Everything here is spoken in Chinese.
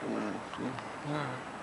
嗯，嗯。